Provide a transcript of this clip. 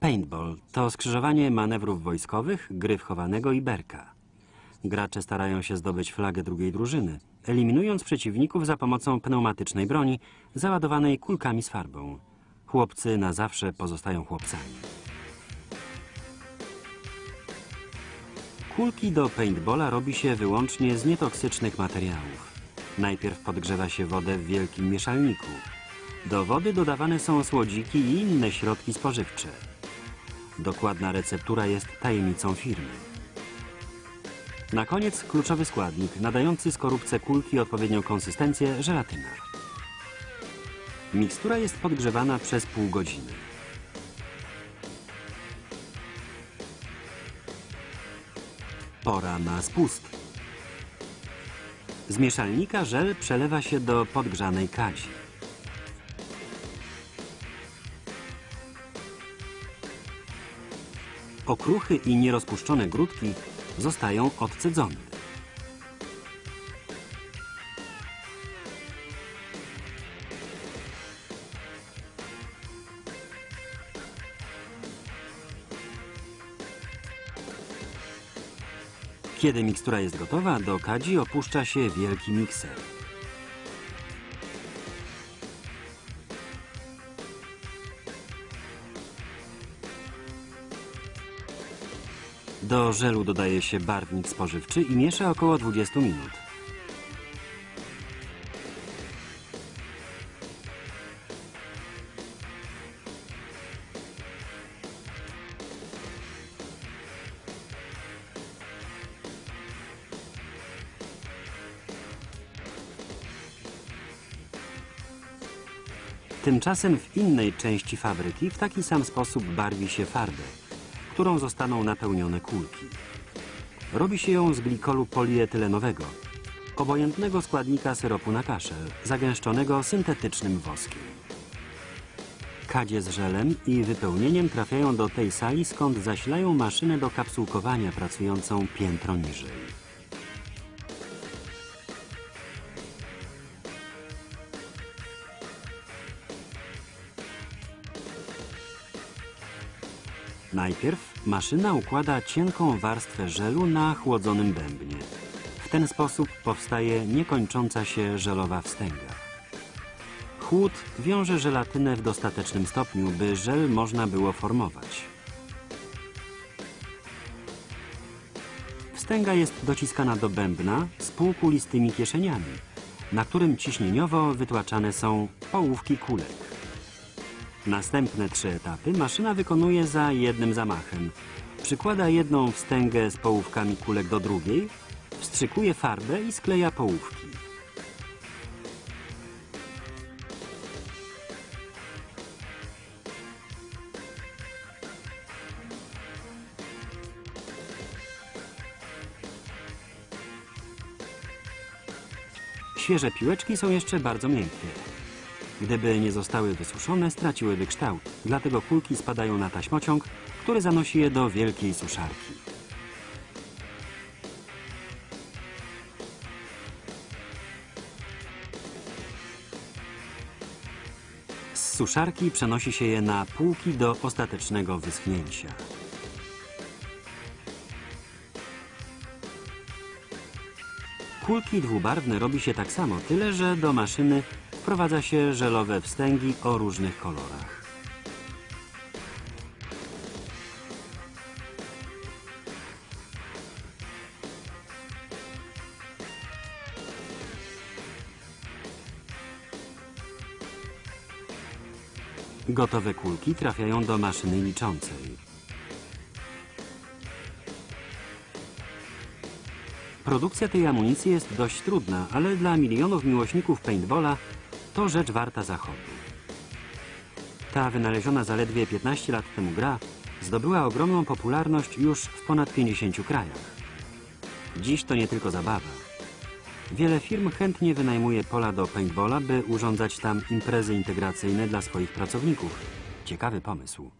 Paintball to skrzyżowanie manewrów wojskowych, gry w chowanego i berka. Gracze starają się zdobyć flagę drugiej drużyny, eliminując przeciwników za pomocą pneumatycznej broni załadowanej kulkami z farbą. Chłopcy na zawsze pozostają chłopcami. Kulki do paintballa robi się wyłącznie z nietoksycznych materiałów. Najpierw podgrzewa się wodę w wielkim mieszalniku. Do wody dodawane są słodziki i inne środki spożywcze. Dokładna receptura jest tajemnicą firmy. Na koniec kluczowy składnik, nadający skorupce kulki odpowiednią konsystencję, żelatyna. Mikstura jest podgrzewana przez pół godziny. Pora na spust. Z mieszalnika żel przelewa się do podgrzanej kadzi. Okruchy i nierozpuszczone grudki zostają odcedzone. Kiedy mikstura jest gotowa, do kadzi opuszcza się wielki mikser. Do żelu dodaje się barwnik spożywczy i miesza około 20 minut. Tymczasem w innej części fabryki w taki sam sposób barwi się farbę, którą zostaną napełnione kulki. Robi się ją z glikolu polietylenowego, obojętnego składnika syropu na kaszel, zagęszczonego syntetycznym woskiem. Kadzie z żelem i wypełnieniem trafiają do tej sali, skąd zasilają maszynę do kapsułkowania pracującą piętro niżej. Najpierw maszyna układa cienką warstwę żelu na chłodzonym bębnie. W ten sposób powstaje niekończąca się żelowa wstęga. Chłód wiąże żelatynę w dostatecznym stopniu, by żel można było formować. Wstęga jest dociskana do bębna z półkulistymi kieszeniami, na którym ciśnieniowo wytłaczane są połówki kulek. Następne trzy etapy maszyna wykonuje za jednym zamachem. Przykłada jedną wstęgę z połówkami kulek do drugiej, wstrzykuje farbę i skleja połówki. Świeże piłeczki są jeszcze bardzo miękkie. Gdyby nie zostały wysuszone, straciłyby kształt. Dlatego kulki spadają na taśmociąg, który zanosi je do wielkiej suszarki. Z suszarki przenosi się je na półki do ostatecznego wyschnięcia. Kulki dwubarwne robi się tak samo, tyle że do maszyny wprowadza się żelowe wstęgi o różnych kolorach. Gotowe kulki trafiają do maszyny liczącej. Produkcja tej amunicji jest dość trudna, ale dla milionów miłośników paintballa to rzecz warta zachodu. Ta wynaleziona zaledwie 15 lat temu gra zdobyła ogromną popularność już w ponad 50 krajach. Dziś to nie tylko zabawa. Wiele firm chętnie wynajmuje pola do paintballa, by urządzać tam imprezy integracyjne dla swoich pracowników. Ciekawy pomysł.